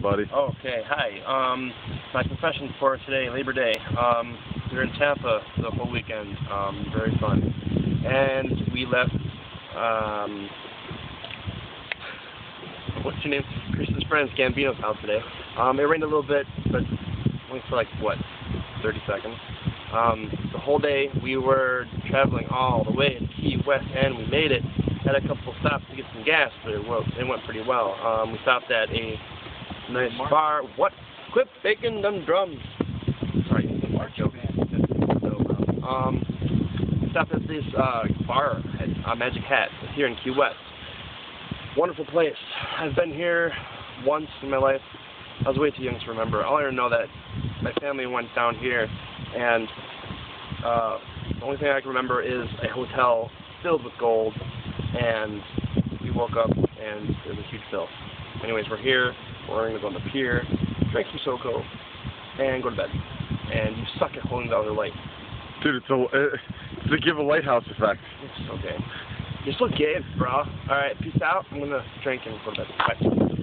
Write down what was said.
buddy. Okay, hi. Um, my confession for today, Labor Day. Um, we were in Tampa the whole weekend. Um, very fun. And we left, um, what's your name? Kristen's friends, Gambino's house today. Um, it rained a little bit, but only for like, what, 30 seconds. Um, the whole day we were traveling all the way to Key West, and we made it. Had a couple stops to get some gas, but it, well, it went pretty well. Um, we stopped at a nice bar. What? Quit baking them drums. Sorry, joke. So, um, stopped at this uh, bar at uh, Magic Hat here in Key West. Wonderful place. I've been here once in my life. I was way too young to remember. All I know that my family went down here, and uh, the only thing I can remember is a hotel filled with gold, and we woke up and it was a huge bill. Anyways, we're here. We're going to go on the pier, drink some SoCo, and go to bed. And you suck at holding the other light. Dude, it's a, it's to give a lighthouse effect. It's okay. You're still gay, bro. Alright, peace out. I'm going to drink and go to bed. Bye.